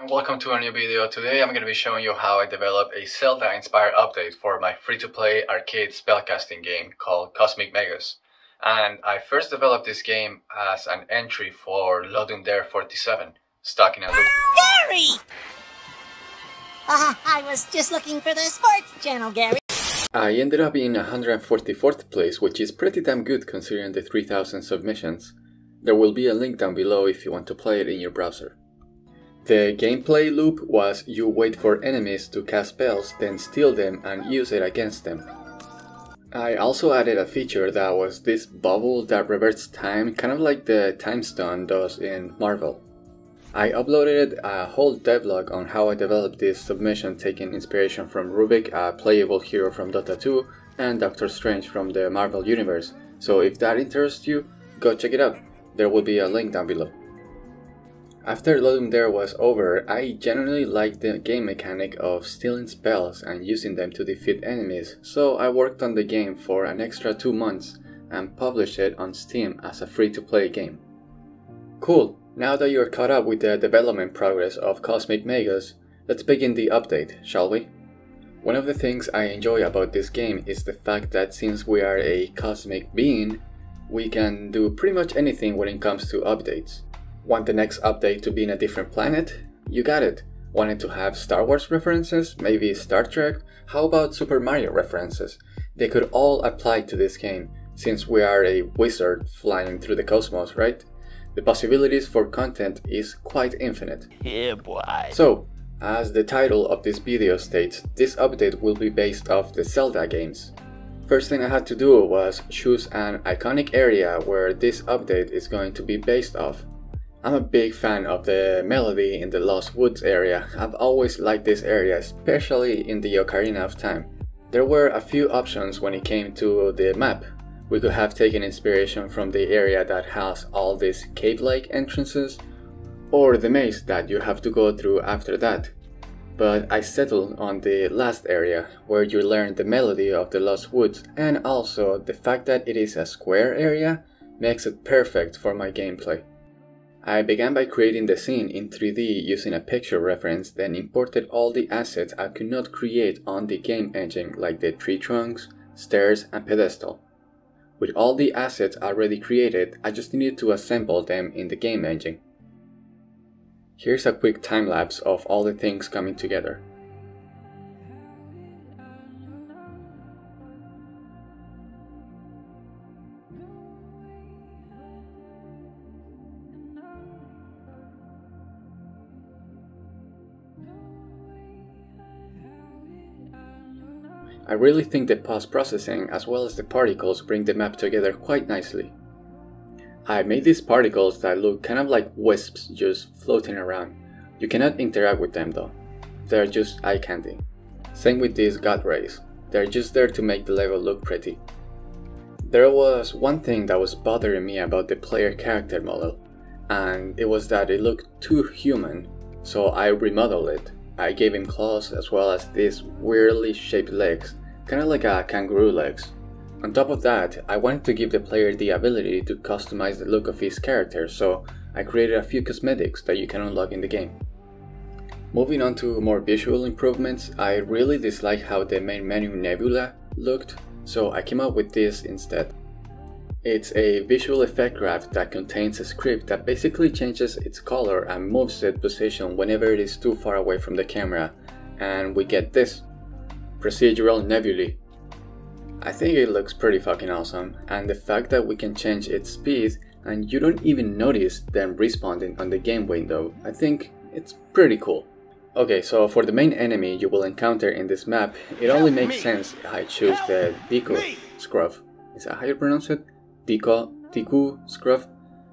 and welcome to a new video. Today I'm going to be showing you how I developed a Zelda inspired update for my free-to-play arcade spellcasting game called Cosmic Magus. And I first developed this game as an entry for Ludum Dare 47, stuck in a loop. Gary! Uh, I was just looking for the sports channel, Gary. I ended up in 144th place, which is pretty damn good considering the 3000 submissions. There will be a link down below if you want to play it in your browser. The gameplay loop was you wait for enemies to cast spells, then steal them and use it against them. I also added a feature that was this bubble that reverts time, kind of like the Time Stone does in Marvel. I uploaded a whole devlog on how I developed this submission taking inspiration from Rubick, a playable hero from Dota 2, and Doctor Strange from the Marvel Universe, so if that interests you, go check it out. There will be a link down below. After Ludum Dare was over, I generally liked the game mechanic of stealing spells and using them to defeat enemies, so I worked on the game for an extra two months and published it on Steam as a free-to-play game. Cool, now that you're caught up with the development progress of Cosmic Magus, let's begin the update, shall we? One of the things I enjoy about this game is the fact that since we are a cosmic being, we can do pretty much anything when it comes to updates. Want the next update to be in a different planet? You got it. Wanted to have Star Wars references? Maybe Star Trek? How about Super Mario references? They could all apply to this game, since we are a wizard flying through the cosmos, right? The possibilities for content is quite infinite. Yeah, boy. So, as the title of this video states, this update will be based off the Zelda games. First thing I had to do was choose an iconic area where this update is going to be based off. I'm a big fan of the melody in the Lost Woods area. I've always liked this area, especially in the Ocarina of Time. There were a few options when it came to the map. We could have taken inspiration from the area that has all these cave-like entrances, or the maze that you have to go through after that. But I settled on the last area, where you learn the melody of the Lost Woods, and also the fact that it is a square area makes it perfect for my gameplay. I began by creating the scene in 3D using a picture reference, then imported all the assets I could not create on the game engine like the tree trunks, stairs, and pedestal. With all the assets already created, I just needed to assemble them in the game engine. Here's a quick time lapse of all the things coming together. I really think the post-processing as well as the particles bring the map together quite nicely. I made these particles that look kind of like wisps just floating around. You cannot interact with them though. They're just eye candy. Same with these god rays. They're just there to make the level look pretty. There was one thing that was bothering me about the player character model, and it was that it looked too human, so I remodeled it. I gave him claws as well as these weirdly shaped legs, kinda like a kangaroo legs. On top of that, I wanted to give the player the ability to customize the look of his character, so I created a few cosmetics that you can unlock in the game. Moving on to more visual improvements, I really dislike how the main menu Nebula looked, so I came up with this instead. It's a visual effect graph that contains a script that basically changes its color and moves its position whenever it is too far away from the camera, and we get this procedural nebulae. I think it looks pretty fucking awesome, and the fact that we can change its speed and you don't even notice them responding on the game window, I think it's pretty cool. Okay, so for the main enemy you will encounter in this map, it only makes sense if I choose the Deku Scruff. Is that how you pronounce it? Deku, Deku Scruff?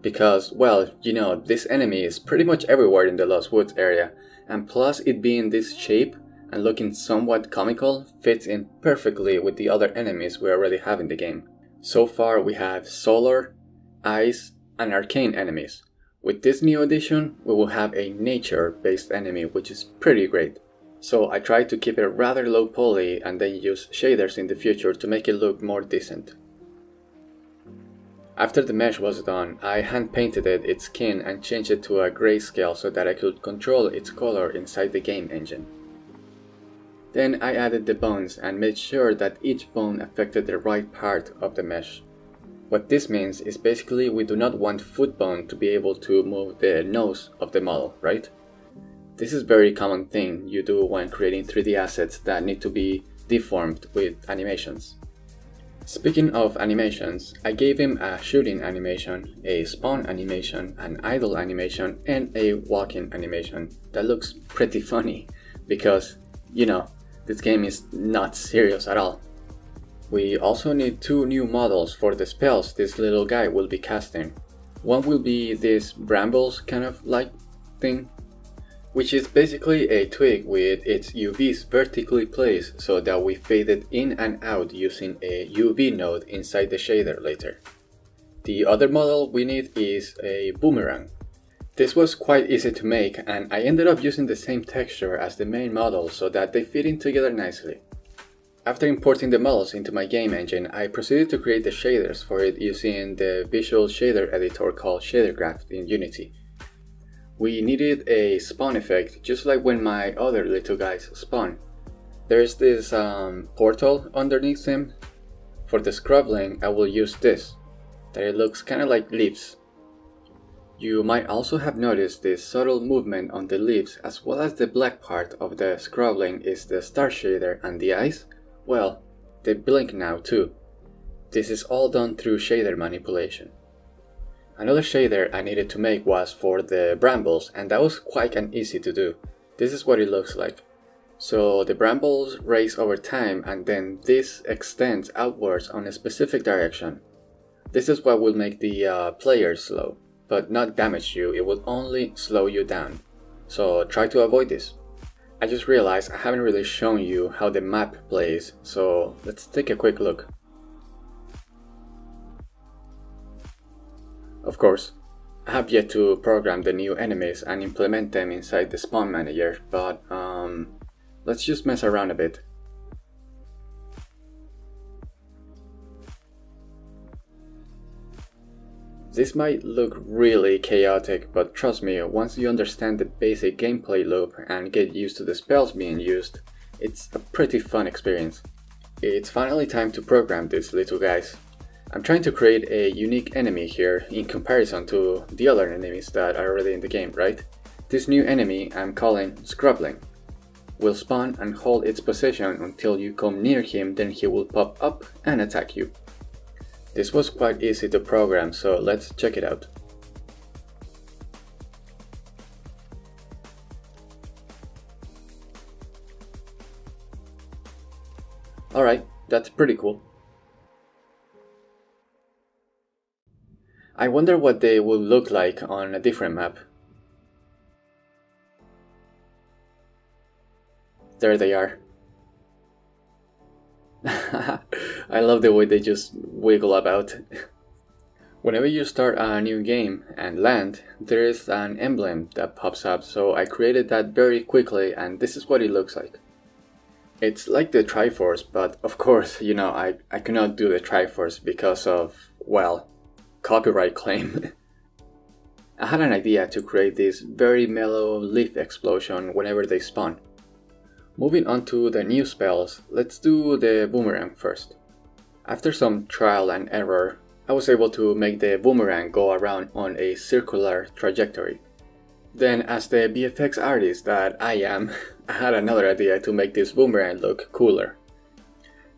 Because, well, you know, this enemy is pretty much everywhere in the Lost Woods area, and plus it being this shape and looking somewhat comical fits in perfectly with the other enemies we already have in the game. So far we have solar, ice, and arcane enemies. With this new addition, we will have a nature-based enemy which is pretty great. So I tried to keep it rather low poly and then use shaders in the future to make it look more decent. After the mesh was done, I hand painted it its skin and changed it to a grayscale so that I could control its color inside the game engine. Then I added the bones and made sure that each bone affected the right part of the mesh. What this means is basically we do not want foot bone to be able to move the nose of the model, right? This is very common thing you do when creating 3D assets that need to be deformed with animations. Speaking of animations, I gave him a shooting animation, a spawn animation, an idle animation, and a walking animation that looks pretty funny because, you know, this game is not serious at all. We also need two new models for the spells this little guy will be casting. One will be this brambles kind of like thing which is basically a twig with its UVs vertically placed so that we fade it in and out using a UV node inside the shader later. The other model we need is a boomerang. This was quite easy to make and I ended up using the same texture as the main model so that they fit in together nicely. After importing the models into my game engine, I proceeded to create the shaders for it using the visual shader editor called ShaderGraph in Unity. We needed a spawn effect, just like when my other little guys spawn. There's this um, portal underneath them. For the scrubbling, I will use this, that it looks kinda like leaves. You might also have noticed this subtle movement on the leaves as well as the black part of the scrubbling is the star shader and the eyes. Well, they blink now too. This is all done through shader manipulation. Another shader I needed to make was for the brambles and that was quite an easy to do. This is what it looks like. So the brambles raise over time and then this extends outwards on a specific direction. This is what will make the uh, player slow, but not damage you, it will only slow you down. So try to avoid this. I just realized I haven't really shown you how the map plays, so let's take a quick look. Of course, I have yet to program the new enemies and implement them inside the spawn manager, but um, let's just mess around a bit. This might look really chaotic, but trust me, once you understand the basic gameplay loop and get used to the spells being used, it's a pretty fun experience. It's finally time to program these little guys. I'm trying to create a unique enemy here in comparison to the other enemies that are already in the game, right? This new enemy I'm calling Scrubbling will spawn and hold its position until you come near him then he will pop up and attack you. This was quite easy to program so let's check it out. Alright, that's pretty cool. I wonder what they will look like on a different map. There they are. I love the way they just wiggle about. Whenever you start a new game and land, there is an emblem that pops up, so I created that very quickly and this is what it looks like. It's like the Triforce, but of course, you know, I, I cannot do the Triforce because of, well, copyright claim. I had an idea to create this very mellow leaf explosion whenever they spawn. Moving on to the new spells, let's do the boomerang first. After some trial and error, I was able to make the boomerang go around on a circular trajectory. Then as the VFX artist that I am, I had another idea to make this boomerang look cooler.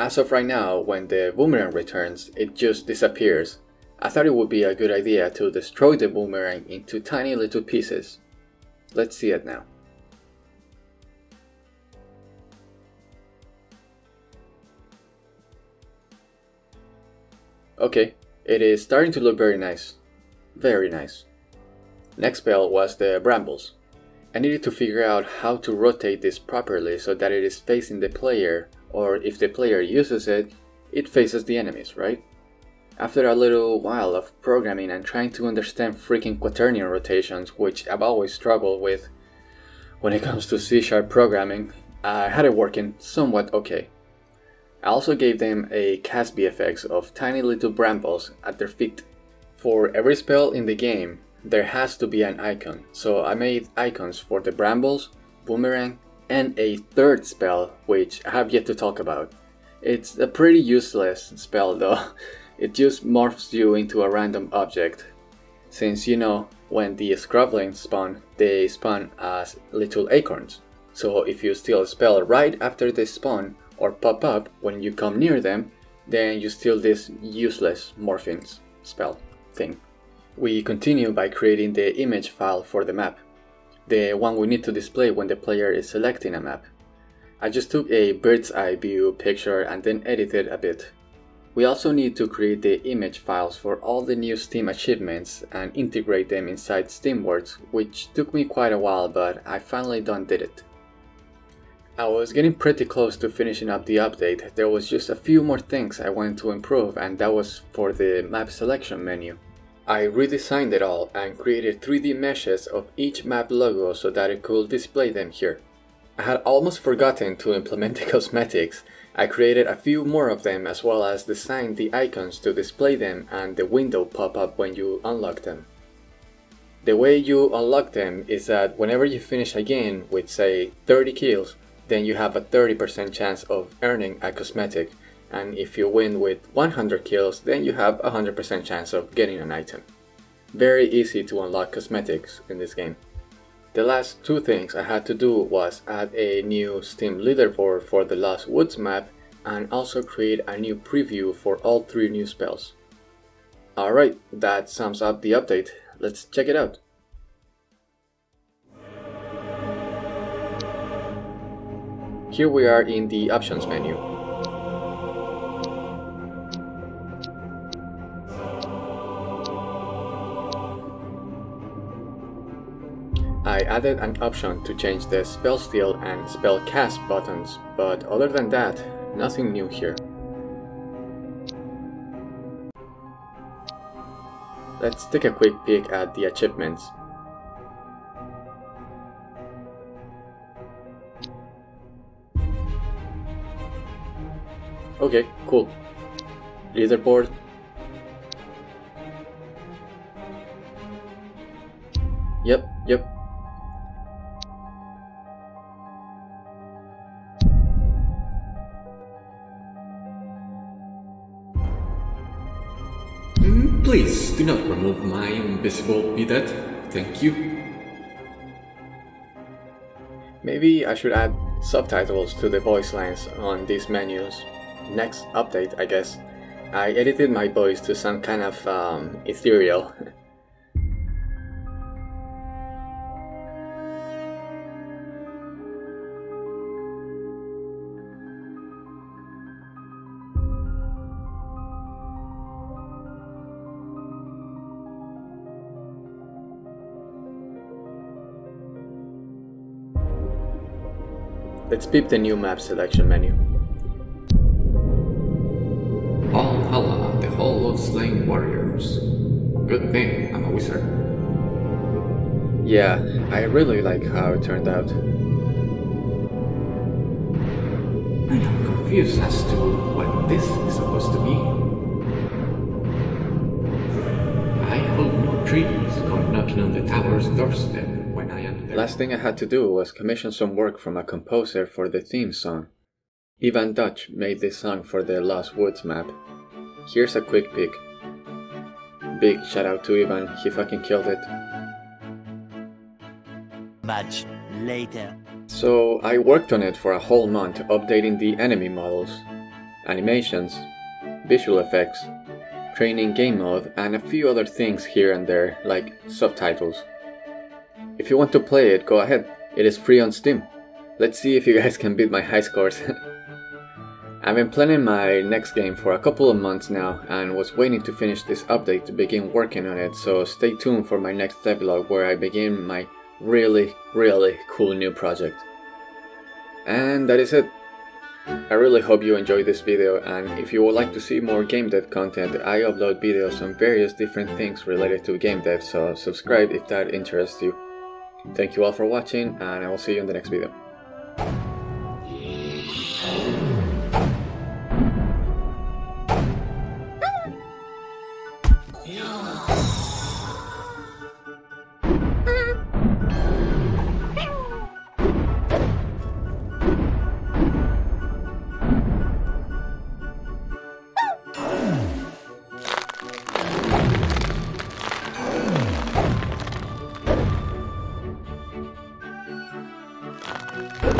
As of right now, when the boomerang returns, it just disappears I thought it would be a good idea to destroy the boomerang into tiny little pieces. Let's see it now. Okay, it is starting to look very nice. Very nice. Next spell was the brambles. I needed to figure out how to rotate this properly so that it is facing the player, or if the player uses it, it faces the enemies, right? After a little while of programming and trying to understand freaking quaternion rotations, which I've always struggled with when it comes to C-sharp programming, I had it working somewhat okay. I also gave them a cast VFX of tiny little brambles at their feet. For every spell in the game, there has to be an icon, so I made icons for the Brambles, Boomerang, and a third spell which I have yet to talk about. It's a pretty useless spell though, it just morphs you into a random object. Since you know, when the Scrubblings spawn, they spawn as little acorns. So if you steal a spell right after they spawn, or pop up when you come near them, then you steal this useless morphings spell thing. We continue by creating the image file for the map, the one we need to display when the player is selecting a map. I just took a bird's eye view picture and then edited a bit. We also need to create the image files for all the new Steam achievements and integrate them inside Steamworks, which took me quite a while but I finally done did it. I was getting pretty close to finishing up the update, there was just a few more things I wanted to improve and that was for the map selection menu. I redesigned it all and created 3D meshes of each map logo so that it could display them here. I had almost forgotten to implement the cosmetics. I created a few more of them as well as designed the icons to display them and the window pop up when you unlock them. The way you unlock them is that whenever you finish a game with say 30 kills, then you have a 30% chance of earning a cosmetic and if you win with 100 kills then you have a 100% chance of getting an item. Very easy to unlock cosmetics in this game. The last two things I had to do was add a new Steam leaderboard for the Lost Woods map and also create a new preview for all three new spells. Alright, that sums up the update. Let's check it out. Here we are in the options menu. I added an option to change the spell steal and spell cast buttons, but other than that, nothing new here. Let's take a quick peek at the achievements. Okay, cool. Leaderboard. Yep, yep, mm, Please do not remove my invisible bidet. Thank you. Maybe I should add subtitles to the voice lines on these menus. Next update, I guess. I edited my voice to sound kind of um, ethereal. Let's peep the new map selection menu. Valhalla, the Hall of Slain Warriors. Good thing I'm a wizard. Yeah, I really like how it turned out. I am confused as to what this is supposed to be. I hope no trees come knocking on the tower's doorstep when I am there. Last thing I had to do was commission some work from a composer for the theme song. Ivan Duch made this song for the Lost Woods map. Here's a quick peek. Big shout out to Ivan, he fucking killed it. Much later. So I worked on it for a whole month, updating the enemy models, animations, visual effects, training game mode, and a few other things here and there, like subtitles. If you want to play it, go ahead. It is free on Steam. Let's see if you guys can beat my high scores. I've been planning my next game for a couple of months now and was waiting to finish this update to begin working on it, so stay tuned for my next devlog where I begin my really, really cool new project. And that is it. I really hope you enjoyed this video and if you would like to see more game dev content, I upload videos on various different things related to game dev, so subscribe if that interests you. Thank you all for watching and I will see you in the next video. Oh!